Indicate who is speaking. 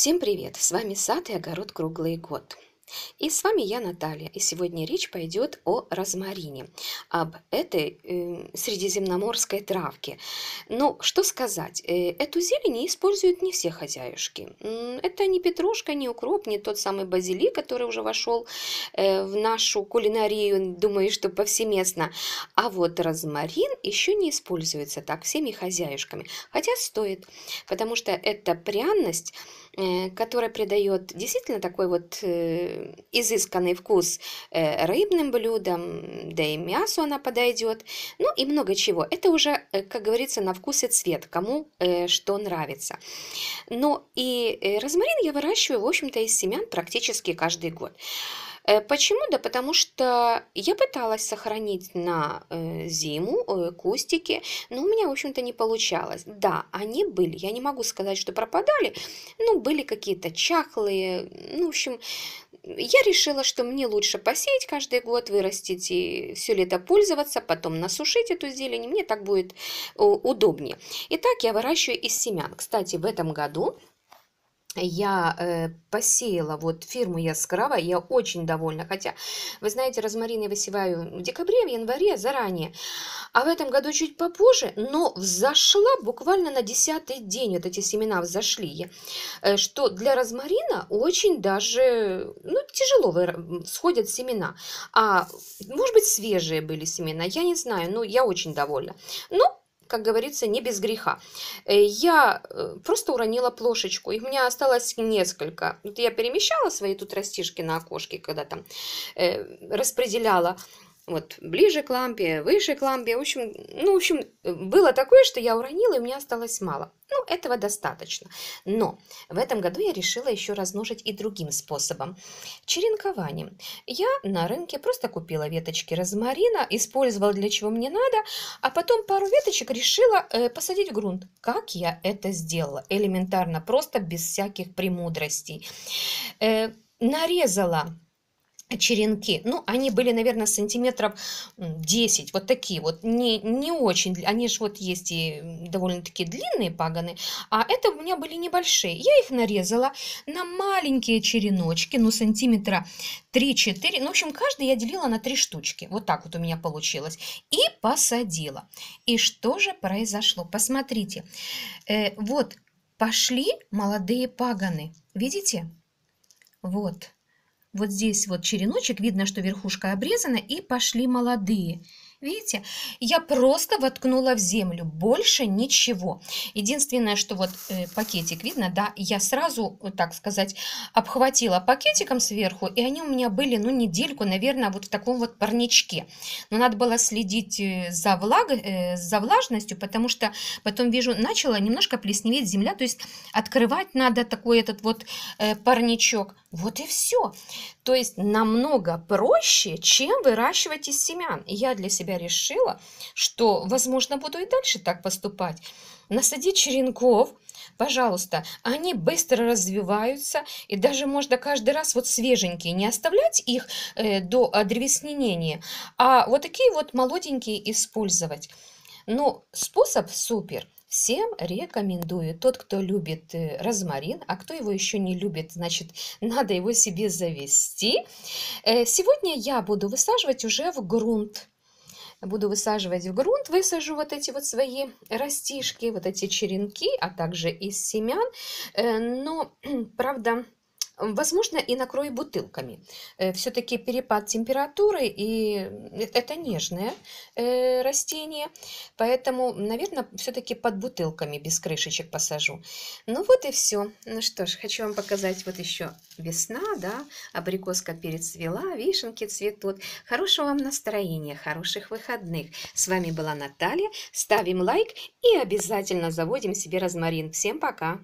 Speaker 1: Всем привет! С вами сад и огород круглый год. И с вами я, Наталья, и сегодня речь пойдет о розмарине, об этой э, средиземноморской травке. Ну, что сказать, э, эту зелень используют не все хозяюшки. Это не петрушка, не укроп, не тот самый базилик, который уже вошел э, в нашу кулинарию, думаю, что повсеместно. А вот розмарин еще не используется так всеми хозяюшками, хотя стоит, потому что это пряность, э, которая придает действительно такой вот э, изысканный вкус э, рыбным блюдам, да и мясу она подойдет, ну и много чего. Это уже, э, как говорится, на вкус и цвет, кому э, что нравится. Но и розмарин я выращиваю, в общем-то, из семян практически каждый год. Почему? Да потому что я пыталась сохранить на зиму кустики, но у меня, в общем-то, не получалось. Да, они были, я не могу сказать, что пропадали, но были какие-то чахлые, ну, в общем, я решила, что мне лучше посеять каждый год, вырастить и все лето пользоваться, потом насушить эту зелень, мне так будет удобнее. Итак, я выращиваю из семян. Кстати, в этом году я э, посеяла вот фирму Яскрава, я очень довольна, хотя, вы знаете, розмарин я высеваю в декабре, в январе, заранее, а в этом году чуть попозже, но взошла буквально на десятый день, вот эти семена взошли, э, что для розмарина очень даже, ну, тяжело сходят семена, а, может быть, свежие были семена, я не знаю, но я очень довольна. Но как говорится, не без греха. Э, я э, просто уронила плошечку, и у меня осталось несколько. Вот я перемещала свои тут растишки на окошке, когда там э, распределяла вот ближе к лампе, выше к лампе. В общем, ну, в общем, было такое, что я уронила, и у меня осталось мало. Ну, этого достаточно. Но в этом году я решила еще размножить и другим способом. Черенкованием. Я на рынке просто купила веточки розмарина, использовала для чего мне надо, а потом пару веточек решила э, посадить в грунт. Как я это сделала? Элементарно, просто без всяких премудростей. Э, нарезала черенки. Ну, они были, наверное, сантиметров 10, вот такие вот, не, не очень, они же вот есть и довольно-таки длинные паганы, а это у меня были небольшие. Я их нарезала на маленькие череночки, ну, сантиметра 3-4, ну, в общем, каждый я делила на 3 штучки, вот так вот у меня получилось, и посадила. И что же произошло? Посмотрите, э, вот пошли молодые паганы, видите? Вот, вот здесь вот череночек, видно, что верхушка обрезана, и пошли молодые. Видите, я просто воткнула в землю, больше ничего. Единственное, что вот э, пакетик видно, да, я сразу, так сказать, обхватила пакетиком сверху, и они у меня были, ну, недельку, наверное, вот в таком вот парничке. Но надо было следить э, за, влаг, э, за влажностью, потому что потом вижу, начала немножко плесневеть земля, то есть открывать надо такой этот вот э, парничок. Вот и все. То есть намного проще, чем выращивать из семян. Я для себя решила, что, возможно, буду и дальше так поступать. Насадить черенков, пожалуйста, они быстро развиваются, и даже можно каждый раз вот свеженькие, не оставлять их э, до одревеснения, а вот такие вот молоденькие использовать. Но способ супер – Всем рекомендую. Тот, кто любит э, розмарин, а кто его еще не любит, значит, надо его себе завести. Э, сегодня я буду высаживать уже в грунт. Буду высаживать в грунт, высажу вот эти вот свои растишки, вот эти черенки, а также из семян. Э, но, правда, Возможно, и накрою бутылками. Э, Все-таки перепад температуры, и это нежное э, растение, поэтому, наверное, все-таки под бутылками без крышечек посажу. Ну вот и все. Ну что ж, хочу вам показать вот еще весна, да, абрикоска перецвела, вишенки цветут. Хорошего вам настроения, хороших выходных. С вами была Наталья. Ставим лайк и обязательно заводим себе розмарин. Всем пока!